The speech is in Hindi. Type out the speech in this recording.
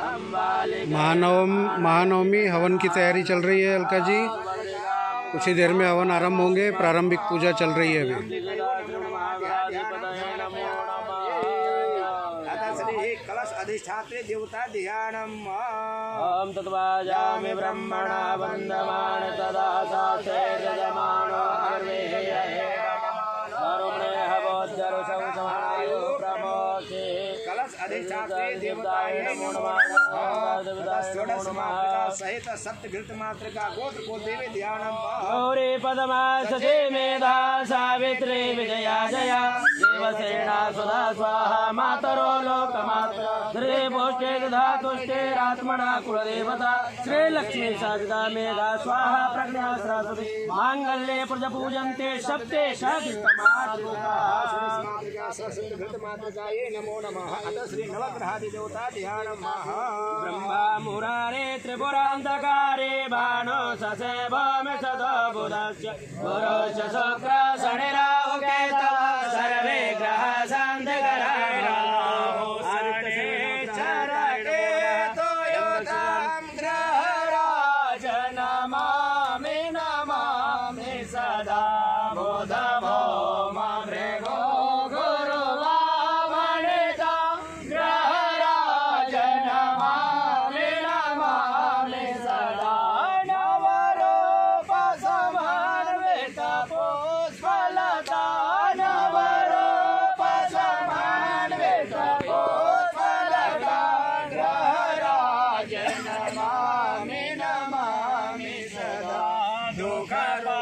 महानवम महानवमी हवन की तैयारी चल रही है अलका जी। कुछ ही देर में हवन आरंभ होंगे प्रारंभिक पूजा चल रही है अभी। अधिष्ठात्रे देवता ध्यानम। तद्वाजामि ब्रह्मणा वन्दमान तदा साक्षे मातृका गोत्र को देवी गौरी पदमा शशि मेधा सावित्री विजया जया। देवसेना सुधा स्वाहा मातरो लोकमात्र श्री पोष्टे तथा कुलदेवता। श्री लक्ष्मी साजिदा मेधा स्वाहा प्रज्ञा सरस्वती। मांगल्ये प्रज पूजन्ते सप्ते सदितमातृका सहस्रसिंहृतमातृकायै नमो नमः। अथ श्रीनवग्रहादिदेवता ध्यानं माह ब्रह्मा मुरारे त्रिपुरान्धकारे भानो ससेवो मिषतो बुधस्य। गुरोश्च शुक्र शनिराहुकेतव सर्वे ग्रहा शान्तिकराणा सदा। बोधा no caro